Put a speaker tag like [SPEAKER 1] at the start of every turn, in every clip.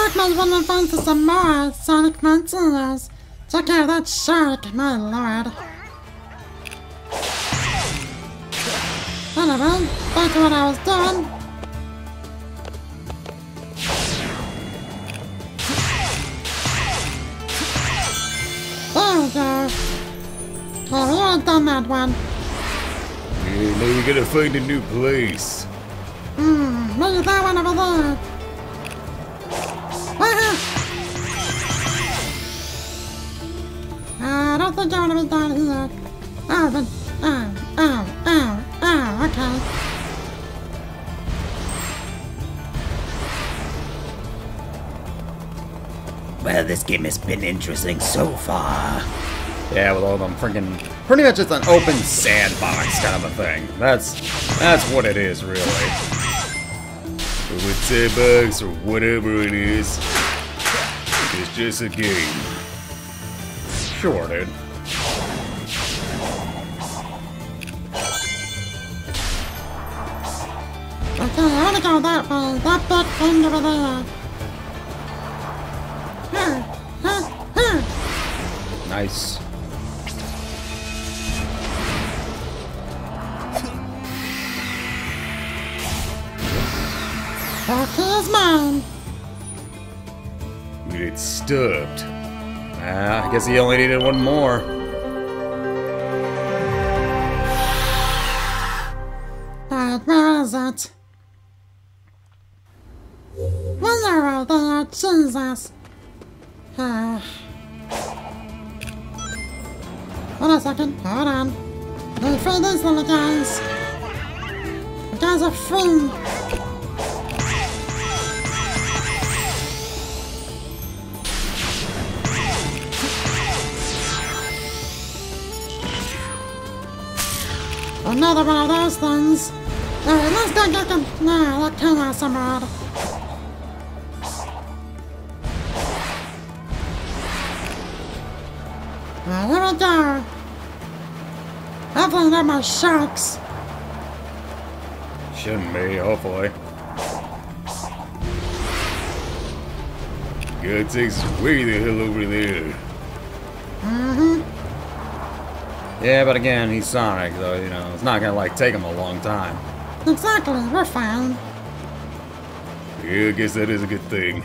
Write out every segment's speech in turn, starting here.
[SPEAKER 1] Back, my little friends, to some more Sonic Frontiers. Check out that shark, my lord. Anyway, back to what I was doing. There we go. Okay, we already done that one.
[SPEAKER 2] Yeah, now we gotta find a new place.
[SPEAKER 1] Hmm, maybe that one over there. I don't think I want to be down here. Oh, but, oh, oh, oh, oh, okay.
[SPEAKER 3] Well, this game has been interesting so far.
[SPEAKER 2] Yeah, with all them freaking pretty much it's an open sandbox kind of a thing. That's that's what it is really. Open sandbox or whatever it is. It's just a game. Sure, dude.
[SPEAKER 1] Okay, I want to go that way. That big thing over there. Huh, huh, huh.
[SPEAKER 2] Nice.
[SPEAKER 1] Okay, is mine.
[SPEAKER 2] Get stubbed. Ah, I guess he only needed one more.
[SPEAKER 1] Where is it? Are they? Jesus. Ah. Hold on a second. Hold on. Me free these little guys. The guys are free. Another one of those things. Alright, let's go get them. No, that chaos emerald. Alright, here we go. Hopefully they're my sharks.
[SPEAKER 2] Shouldn't be, hopefully. God takes way the hell over there.
[SPEAKER 1] Mm-hmm.
[SPEAKER 2] Yeah, but again, he's Sonic, so, you know, it's not gonna, like, take him a long time.
[SPEAKER 1] Exactly, we're fine.
[SPEAKER 2] Yeah, I guess that is a good thing.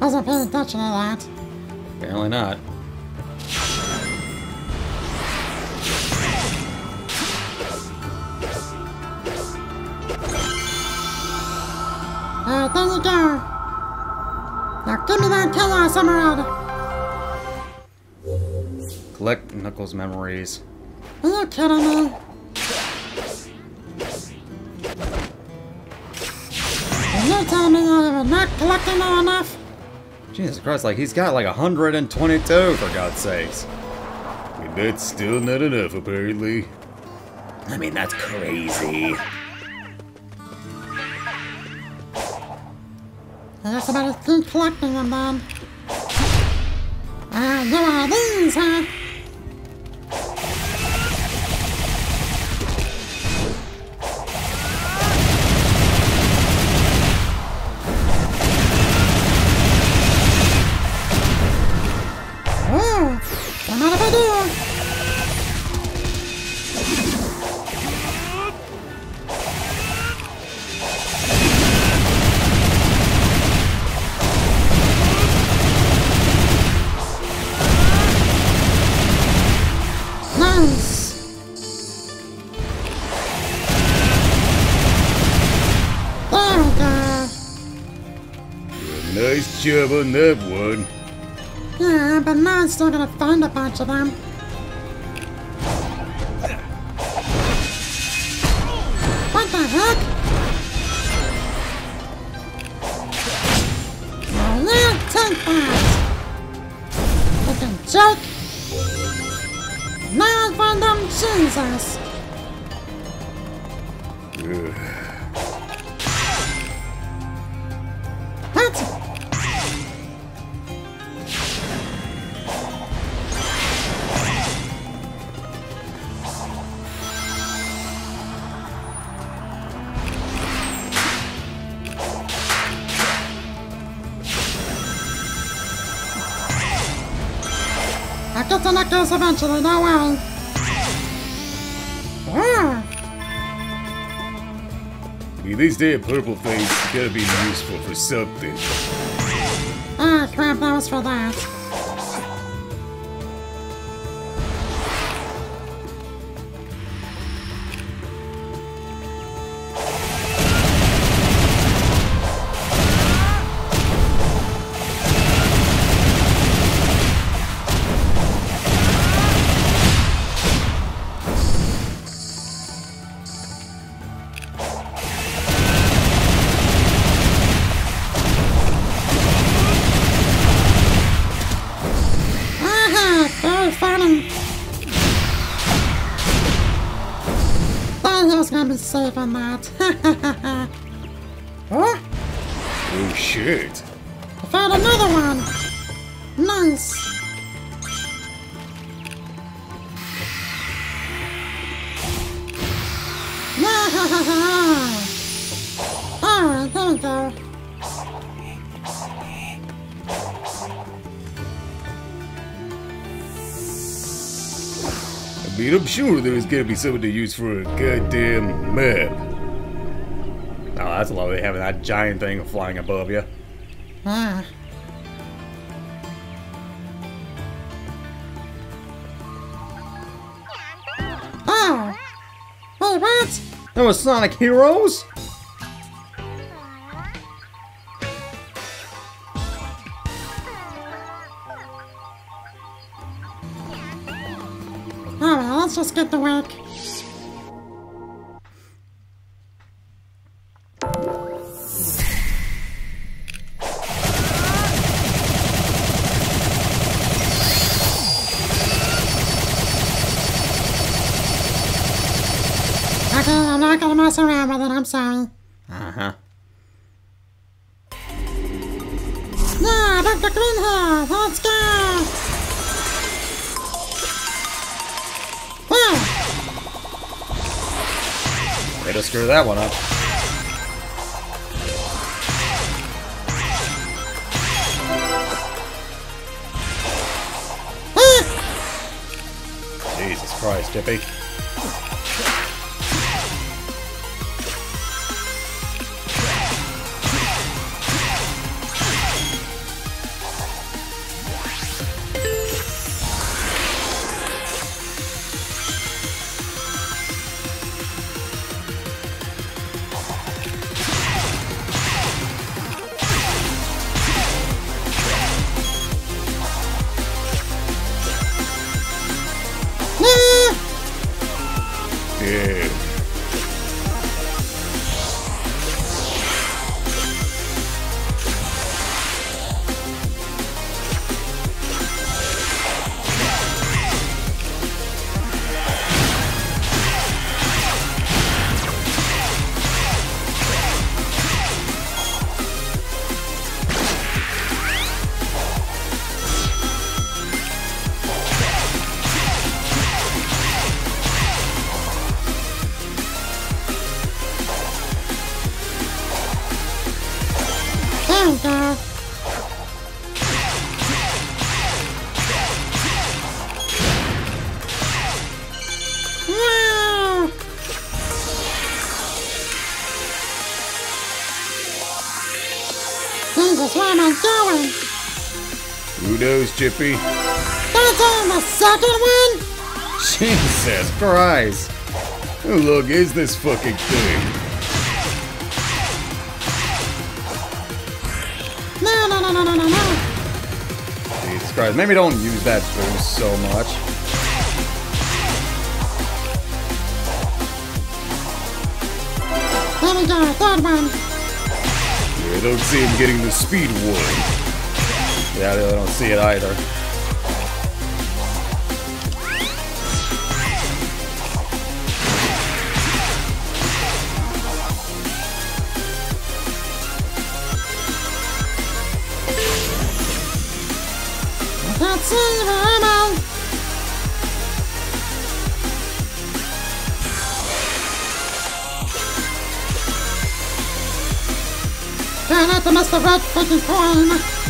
[SPEAKER 1] I wasn't paying attention to that.
[SPEAKER 2] Apparently not.
[SPEAKER 1] Alright, there you go. Now give me that chaos emerald.
[SPEAKER 2] Collect Knuckles' memories.
[SPEAKER 1] Are you kidding me? Are you telling me you're not collecting them enough?
[SPEAKER 2] Jesus Christ, like, he's got like 122, for God's sakes.
[SPEAKER 4] And that's still not enough, apparently.
[SPEAKER 3] I mean, that's crazy.
[SPEAKER 1] I guess I better keep collecting them then. Ah, you are these, huh?
[SPEAKER 4] Job on that one.
[SPEAKER 1] Yeah, but now I'm still gonna find a bunch of them. What the heck? Now you take that! Fucking jerk! Now I find them Jesus! Eventually, don't worry. Ah,
[SPEAKER 2] Yeah, these damn purple things gotta be useful for something.
[SPEAKER 1] ah, crap, that was for that. I
[SPEAKER 2] mean, I'm sure there's gonna be something to use for a goddamn map.
[SPEAKER 5] Oh, that's lovely having that giant thing flying above you.
[SPEAKER 1] Ah. Oh! Wait, what?
[SPEAKER 5] That was Sonic Heroes?
[SPEAKER 1] Just get to work.
[SPEAKER 5] Screw that one up. Jesus Christ, Dippy.
[SPEAKER 1] There we go. Yeah. Jesus, where am I?
[SPEAKER 2] Who knows, Chippy?
[SPEAKER 1] That's on the second one?
[SPEAKER 5] Jesus Christ.
[SPEAKER 2] How long is this fucking thing?
[SPEAKER 5] Christ. Maybe don't use that boost so much.
[SPEAKER 1] There we go, third one.
[SPEAKER 2] Yeah, I don't see him getting the speed one.
[SPEAKER 5] Yeah, I really don't see it either.
[SPEAKER 1] To miss the red freaking coin. Ah!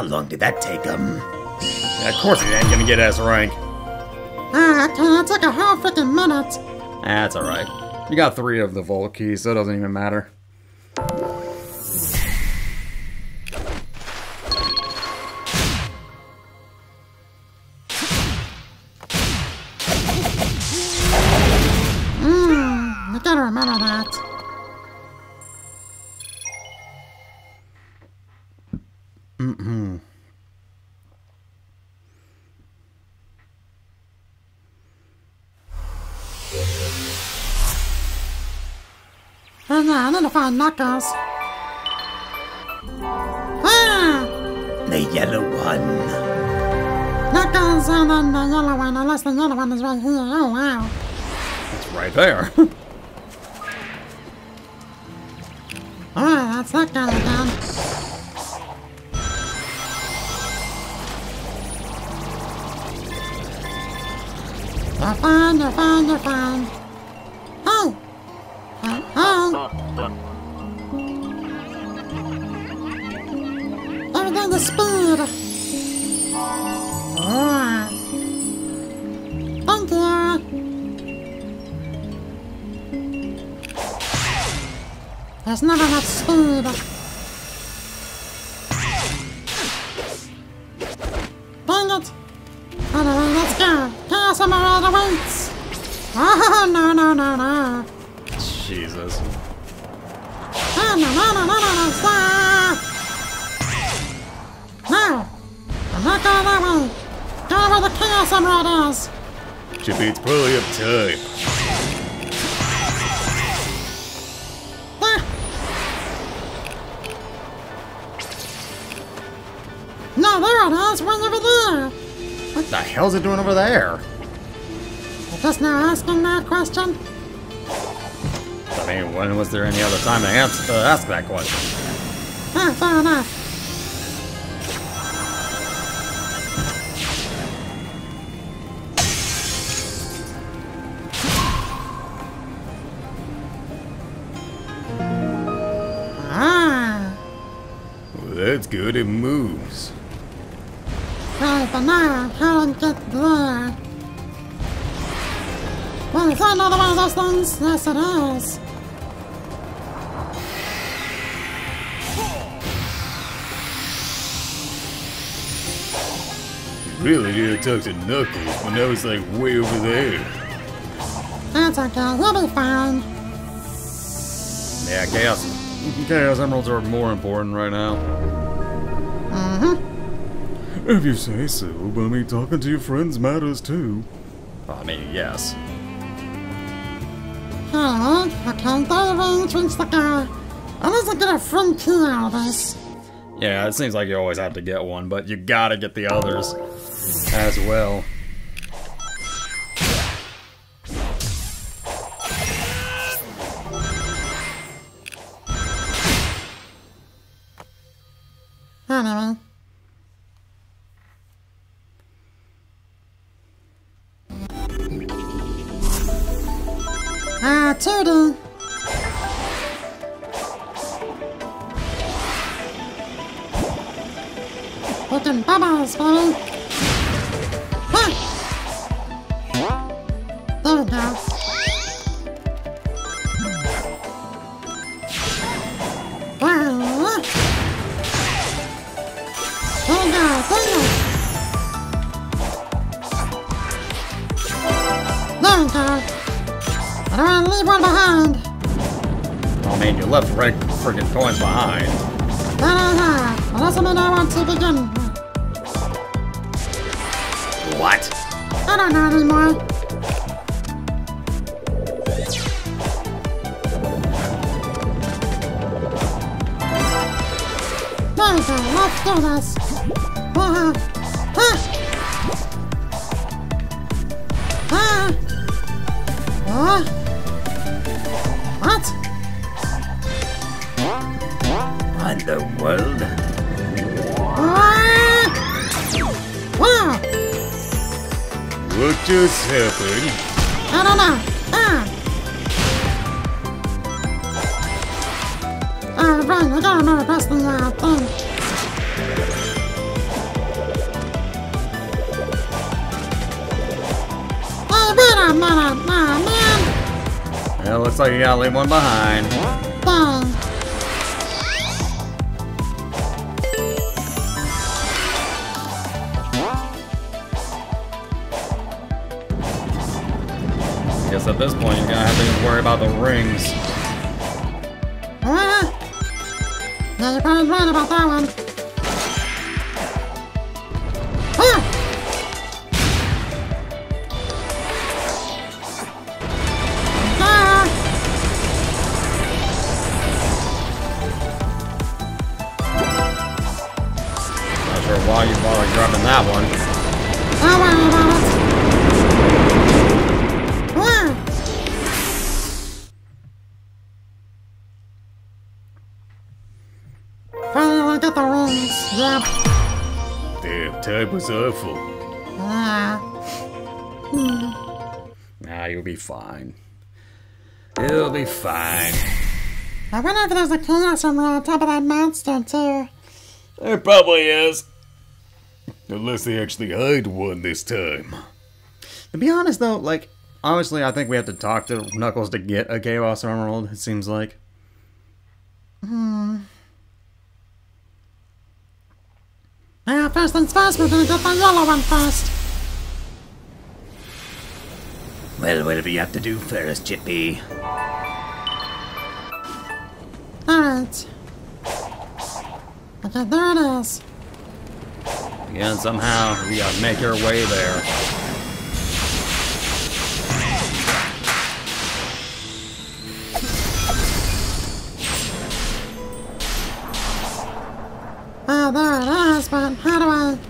[SPEAKER 3] How long did that take him?
[SPEAKER 5] Yeah, of course he ain't gonna get S rank.
[SPEAKER 1] Ah, okay, it took a whole freaking minute.
[SPEAKER 5] That's alright. You got three of the vault keys, so it doesn't even matter.
[SPEAKER 1] I need to find Knuckles. Ah!
[SPEAKER 3] The yellow one.
[SPEAKER 1] Knuckles and then the yellow one, unless the yellow one is right here. Oh wow.
[SPEAKER 5] It's right there.
[SPEAKER 1] Alright, that's that guy again. There's not enough speed. Dang it! Anyway, let's go. Chaos Emerald awaits! Oh, no, no, no, no.
[SPEAKER 5] Jesus.
[SPEAKER 1] Oh, no, no, no, no, no, no, stop! No! I'm not going that way. Go where the Chaos Emerald is.
[SPEAKER 2] She beats probably up time.
[SPEAKER 5] What the hell's it doing over there?
[SPEAKER 1] You're just now asking that question?
[SPEAKER 5] I mean, when was there any other time to answer, uh, ask that question?
[SPEAKER 1] Ah, fair enough. Ah,
[SPEAKER 2] Well, that's good. It moves.
[SPEAKER 1] Well, is that another one of those things? Yes, it is.
[SPEAKER 2] Really need to talk to Knuckles, when now was like way over there.
[SPEAKER 1] That's okay, he'll be fine.
[SPEAKER 5] Yeah, Chaos. Chaos Emeralds are more important right now.
[SPEAKER 1] Mm-hmm.
[SPEAKER 2] If you say so, but I mean, talking to your friends matters too.
[SPEAKER 5] I mean, yes.
[SPEAKER 1] Okay, the range reach the guy. I to get a front key out of this.
[SPEAKER 5] Yeah, it seems like you always have to get one, but you gotta get the others as well.
[SPEAKER 1] Looking bubbles, baby. Ah. Wow. There go. I don't want to leave one behind.
[SPEAKER 5] Oh man, you left friggin' coins behind.
[SPEAKER 1] That I have. That doesn't mean I want to begin. I don't know anymore. There we go. Let's do this. Uh,
[SPEAKER 6] happened?
[SPEAKER 1] I don't know. Ah. Oh, right, I gotta know press the uh, thing. Hey, wait a minute, nah, man.
[SPEAKER 2] Yeah, looks like you gotta leave one behind.
[SPEAKER 1] Dang.
[SPEAKER 2] This point you're gonna have to worry about the rings.
[SPEAKER 1] About that one.
[SPEAKER 6] Was awful.
[SPEAKER 1] Yeah. Hmm.
[SPEAKER 2] Nah, you'll be fine. You'll be fine.
[SPEAKER 1] I wonder if there's a key somewhere on top of that monster too.
[SPEAKER 6] There probably is. Unless they actually hide one this time.
[SPEAKER 2] To be honest though, like, honestly, I think we have to talk to Knuckles to get a Chaos Emerald, it seems like. Hmm.
[SPEAKER 1] Yeah, first things first, we're gonna get the yellow one first.
[SPEAKER 7] Well, whatever you have to do first, Chippy.
[SPEAKER 1] Alright. Okay, there it is.
[SPEAKER 2] Again, somehow we gotta make our way there.
[SPEAKER 1] Oh, there it is, but how do I...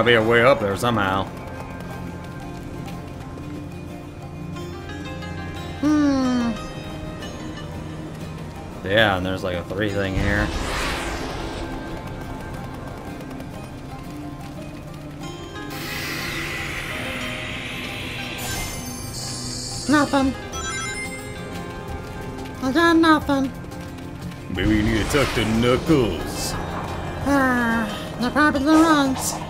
[SPEAKER 2] Gotta be a way up there somehow.
[SPEAKER 1] Hmm.
[SPEAKER 2] Yeah, and there's like a three thing here.
[SPEAKER 1] Nothing. I got nothing.
[SPEAKER 6] Maybe you need to talk to Knuckles.
[SPEAKER 1] Ah, you're probably right. Hello?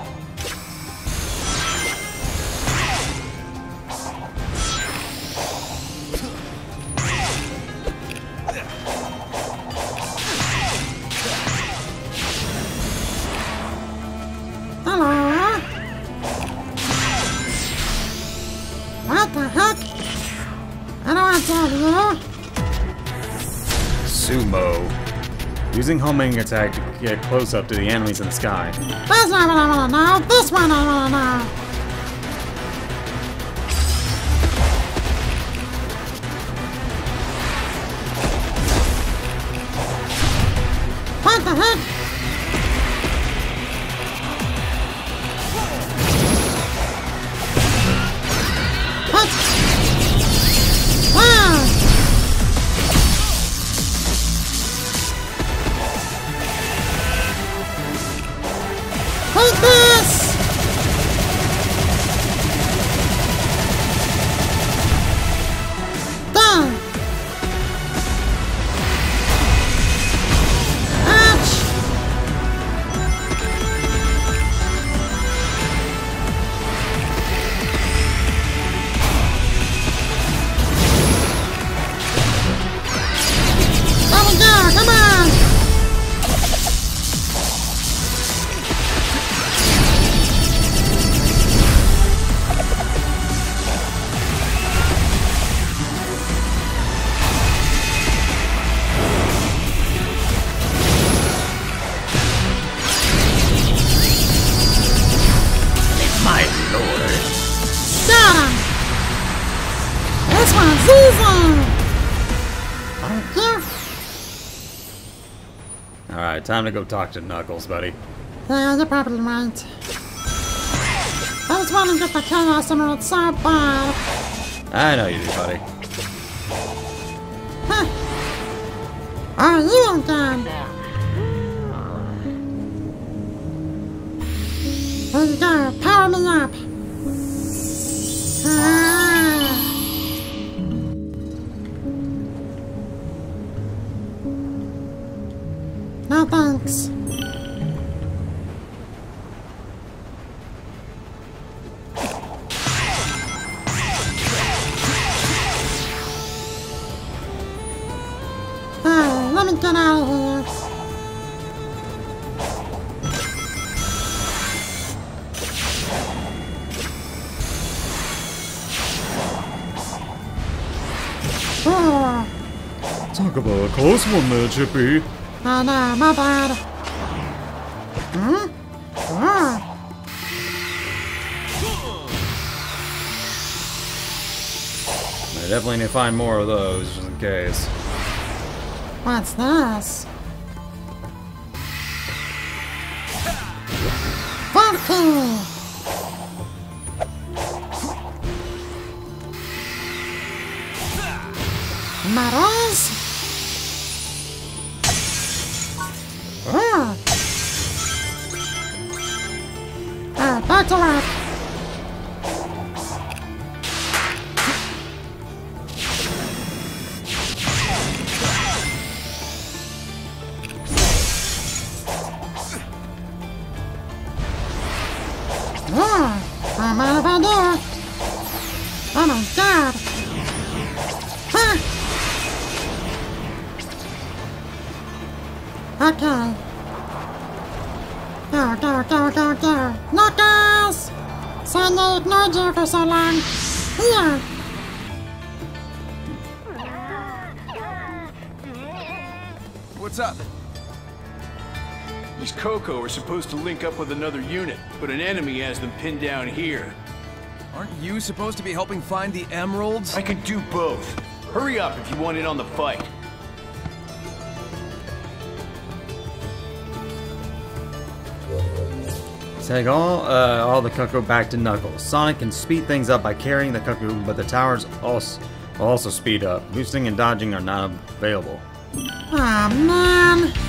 [SPEAKER 2] Using homing attack to get close up to the enemies in the sky.
[SPEAKER 1] This one to know.
[SPEAKER 2] Alright, time to go talk to Knuckles, buddy.
[SPEAKER 1] Yeah, you're probably right. I just want to get the Chaos Emerald so bad.
[SPEAKER 2] I know you do, buddy.
[SPEAKER 1] Huh. Are you again? There you go, power me up. No thanks. Ah, Let me get out of here. Oh, ah.
[SPEAKER 8] Talk about a close one there, Chippy.
[SPEAKER 1] Oh no, my bad. Hmm? Oh.
[SPEAKER 2] I definitely need to find more of those, just in case.
[SPEAKER 1] What's this? Valkyrie!
[SPEAKER 9] Koco are supposed to link up with another unit, but an enemy has them pinned down here.
[SPEAKER 10] Aren't you supposed to be helping find the emeralds?
[SPEAKER 9] I can do both. Hurry up if you want in on the fight.
[SPEAKER 2] Take all uh, all the Koco back to Knuckles. Sonic can speed things up by carrying the Koco, but the towers also will also speed up. Boosting and dodging are not available.
[SPEAKER 1] Aw, man!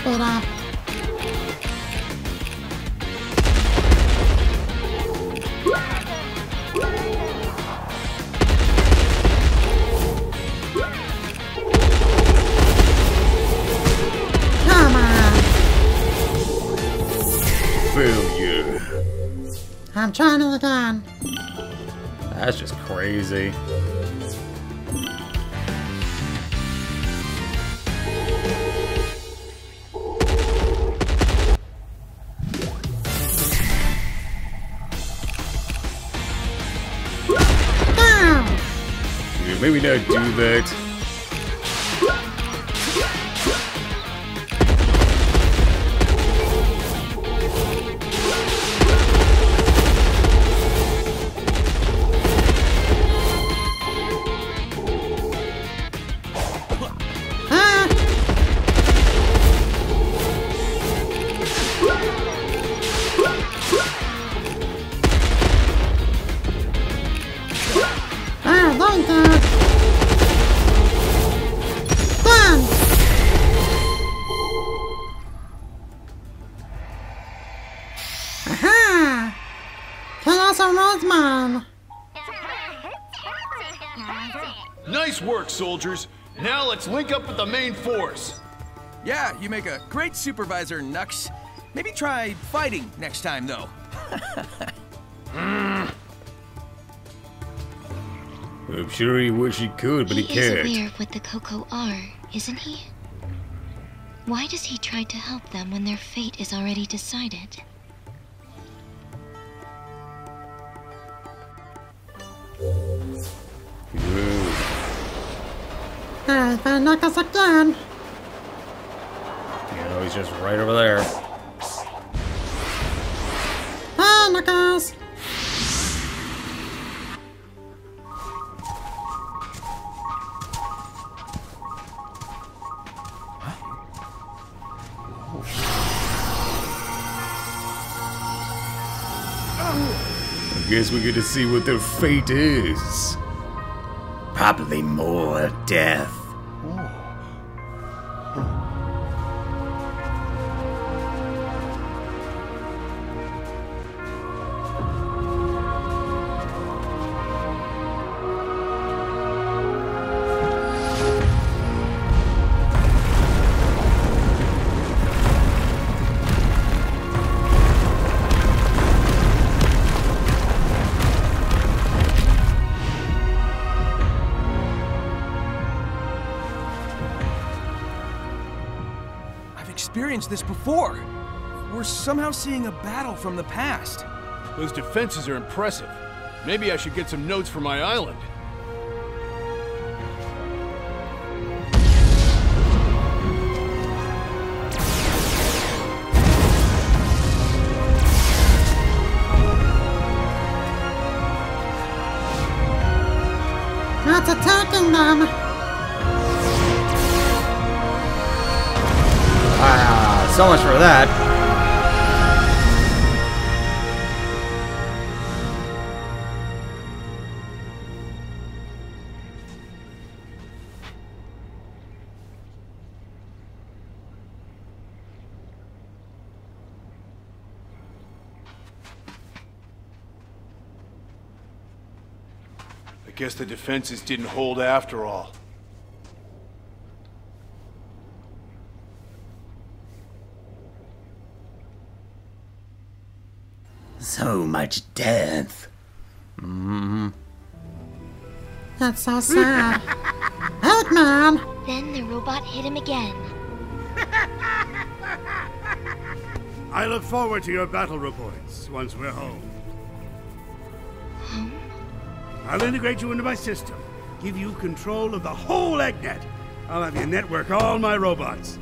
[SPEAKER 1] Up and I speed up.
[SPEAKER 8] Maybe not do that.
[SPEAKER 9] Soldiers. Now let's link up with the main force.
[SPEAKER 10] Yeah, you make a great supervisor, Knux. Maybe try fighting next time, though.
[SPEAKER 2] I'm sure he wish he could, but he,
[SPEAKER 11] he
[SPEAKER 2] can't.
[SPEAKER 11] aware of what the Koco are, isn't he? Why does he try to help them when their fate is already decided?
[SPEAKER 1] Hey, find Knuckles again.
[SPEAKER 5] You know, he's just right over there.
[SPEAKER 1] Hey, Knuckles.
[SPEAKER 2] I guess we get to see what their fate is.
[SPEAKER 3] Probably more death.
[SPEAKER 10] Experienced this before. We're somehow seeing a battle from the past.
[SPEAKER 9] Those defenses are impressive. Maybe I should get some notes for my island.
[SPEAKER 1] It's attacking them.
[SPEAKER 5] So much for that.
[SPEAKER 9] I guess the defenses didn't hold after all.
[SPEAKER 3] So much death.
[SPEAKER 1] Mm-hmm. That's so sad. Eggman.
[SPEAKER 11] Then the robot hit him again.
[SPEAKER 12] I look forward to your battle reports once we're home. I'll integrate you into my system, give you control of the whole EggNet. I'll have you network all my robots.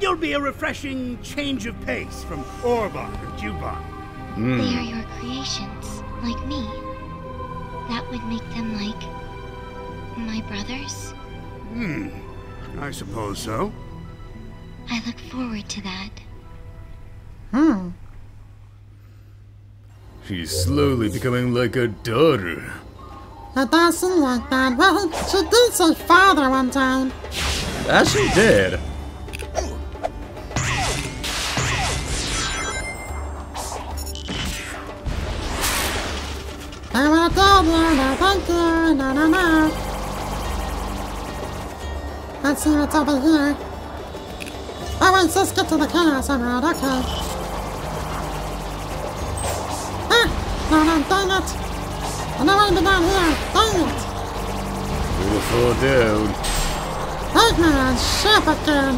[SPEAKER 12] You'll be a refreshing change of pace from Orbot or Cubot.
[SPEAKER 11] They are your creations, like me. That would make them like my brothers. Hmm.
[SPEAKER 12] I suppose so.
[SPEAKER 11] I look forward to that.
[SPEAKER 1] Hmm.
[SPEAKER 2] She's slowly becoming like a daughter.
[SPEAKER 1] It does seem like that. Well, she did say father one time.
[SPEAKER 5] That she did.
[SPEAKER 1] No thank you, no no no. Let's see what's over here. Oh wait, let's get to the Chaos Emerald, okay. Ah! No, no, dang it! I know I down here, dang it!
[SPEAKER 2] Fall down.
[SPEAKER 1] Eggman, ship again!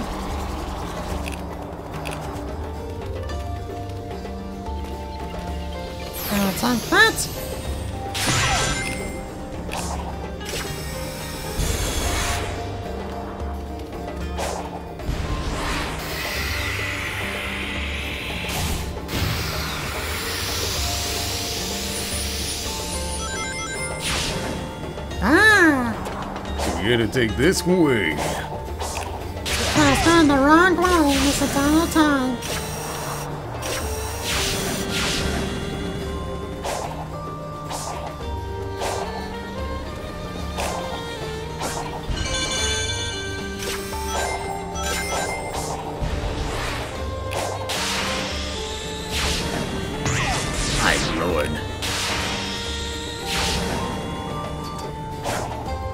[SPEAKER 1] I'll take that!
[SPEAKER 2] Gotta take this way.
[SPEAKER 1] I going the wrong way this entire time.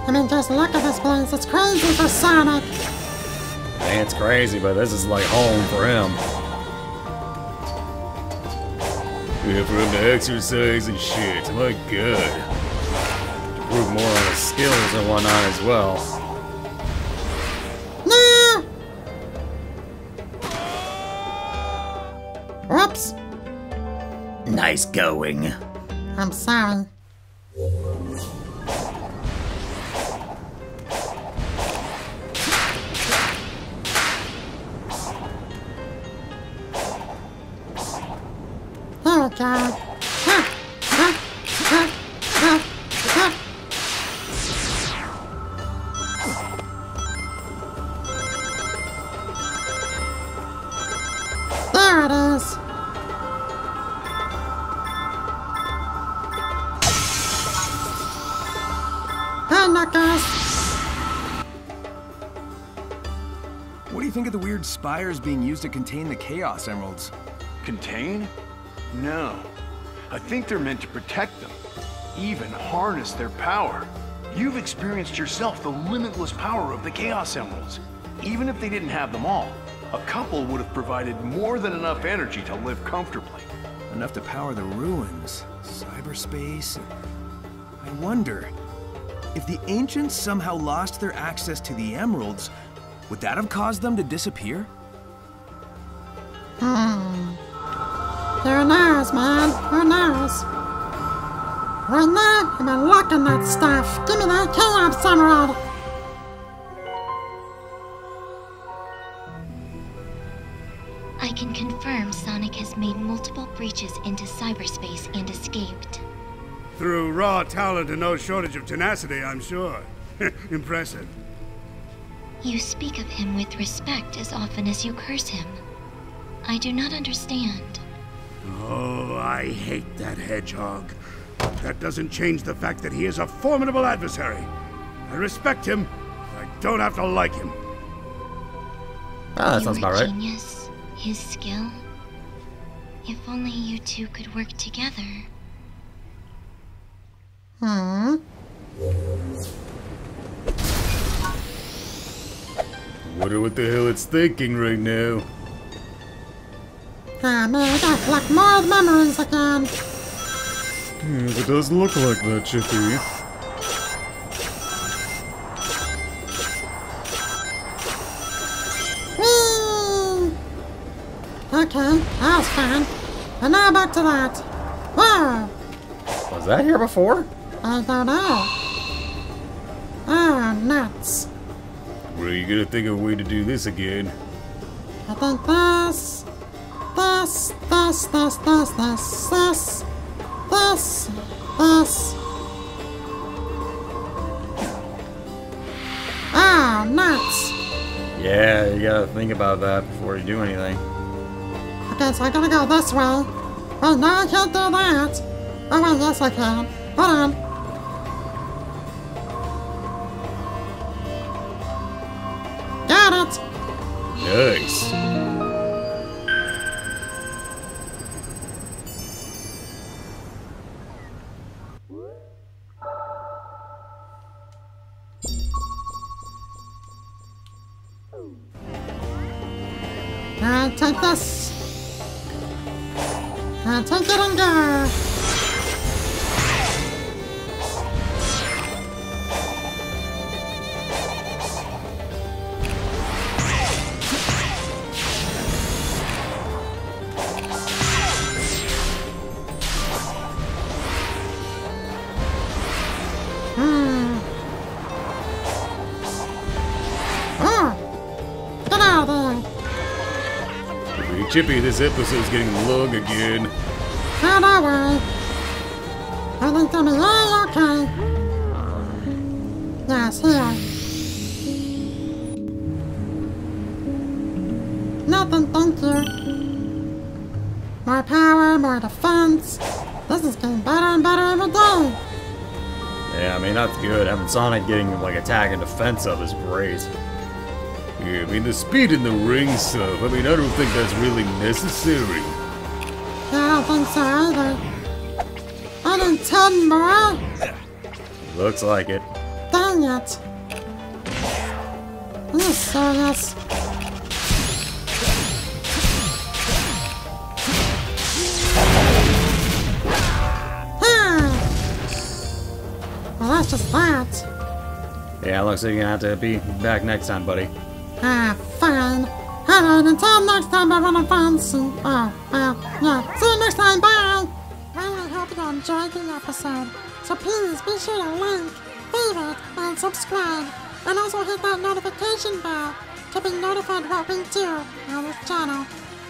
[SPEAKER 1] I mean, just look at this place. It's crazy for Sonic.
[SPEAKER 5] I it's crazy, but this is like home for him.
[SPEAKER 2] Yeah, for him to exercise and shit. My god.
[SPEAKER 5] Improve more on his skills and whatnot as well.
[SPEAKER 1] No! Whoops.
[SPEAKER 3] Nice going.
[SPEAKER 1] I'm sorry.
[SPEAKER 10] You think of the weird spires being used to contain the Chaos Emeralds?
[SPEAKER 9] Contain? No. I think they're meant to protect them, even harness their power. You've experienced yourself the limitless power of the Chaos Emeralds. Even if they didn't have them all, a couple would have provided more than enough energy to live comfortably.
[SPEAKER 10] Enough to power the ruins, cyberspace. I wonder if the ancients somehow lost their access to the emeralds, would that have caused them to disappear?
[SPEAKER 1] Hmm. Who knows, man? Who knows? Right now, I've been looking that stuff. Give me that Chaos Emerald.
[SPEAKER 11] I can confirm Sonic has made multiple breaches into cyberspace and escaped.
[SPEAKER 12] Through raw talent and no shortage of tenacity, I'm sure. Impressive.
[SPEAKER 11] You speak of him with respect as often as you curse him. I do not understand.
[SPEAKER 12] Oh, I hate that hedgehog. That doesn't change the fact that he is a formidable adversary. I respect him. but I don't have to like him.
[SPEAKER 5] Ah, that sounds
[SPEAKER 11] Your
[SPEAKER 5] about right.
[SPEAKER 11] genius, his skill. If only you two could work together.
[SPEAKER 1] Hmm.
[SPEAKER 2] Wonder what the hell it's thinking right now.
[SPEAKER 1] Ah, man, I gotta collect more memories again.
[SPEAKER 2] Hmm, it does look like that, Chippy.
[SPEAKER 1] Whee! Okay, that was fun. And now back to that. Whoa!
[SPEAKER 5] Was that here before?
[SPEAKER 1] I don't know. Oh, nuts.
[SPEAKER 2] Well, you gotta think of a way to do this again.
[SPEAKER 1] I think this, this, this, this, this, this, this, this, this. Ah, nuts.
[SPEAKER 5] Yeah, you gotta think about that before you do anything.
[SPEAKER 1] Okay, so I gotta go this way. Wait, no, I can't do that. Oh, wait, yes, I can. Hold on.
[SPEAKER 2] Nice. Chippy, this episode's getting long again.
[SPEAKER 1] Don't worry. Everything's gonna be all okay. Yes, here. Nothing, thank you. More power, more defense. This is getting better and better every day.
[SPEAKER 5] Yeah, I mean, that's good. Having Sonic getting, like, attack and defense up is great
[SPEAKER 2] here. I mean, the speed in the ring stuff, I mean, I don't think that's really necessary.
[SPEAKER 1] Yeah, I don't think so either. I didn't ten, bro.
[SPEAKER 5] Looks like it.
[SPEAKER 1] Dang it. Are you serious? Well, that's just that.
[SPEAKER 5] Yeah, looks like you're gonna have to be back next time, buddy.
[SPEAKER 1] Ah, fine. Alright, until next time, everyone, fancy. Oh, well, yeah. See you next time, bye! Well, I hope you enjoyed the episode. So please be sure to like, favorite, and subscribe. And also hit that notification bell to be notified what we do on this channel.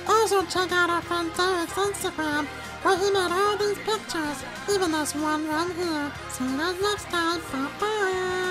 [SPEAKER 1] Also check out our friend Derrick's Instagram, where he made all these pictures, even this one right here. See you guys next time. Bye-bye.